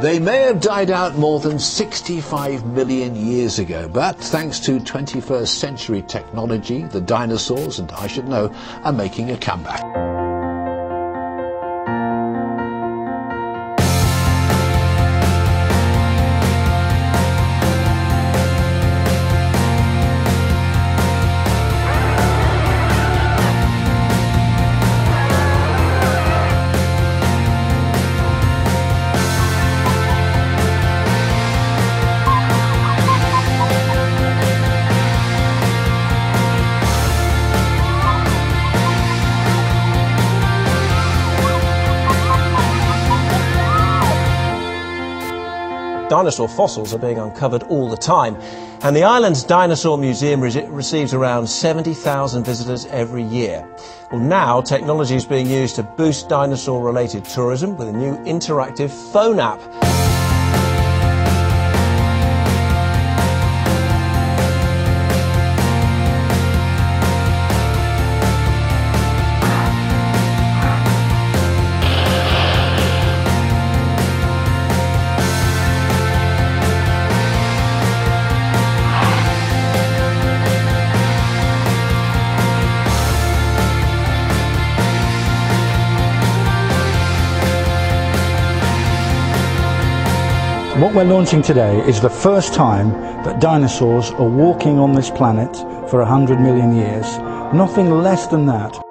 They may have died out more than 65 million years ago, but thanks to 21st century technology, the dinosaurs, and I should know, are making a comeback. Dinosaur fossils are being uncovered all the time. And the island's Dinosaur Museum re receives around 70,000 visitors every year. Well, now technology is being used to boost dinosaur related tourism with a new interactive phone app. What we're launching today is the first time that dinosaurs are walking on this planet for 100 million years. Nothing less than that.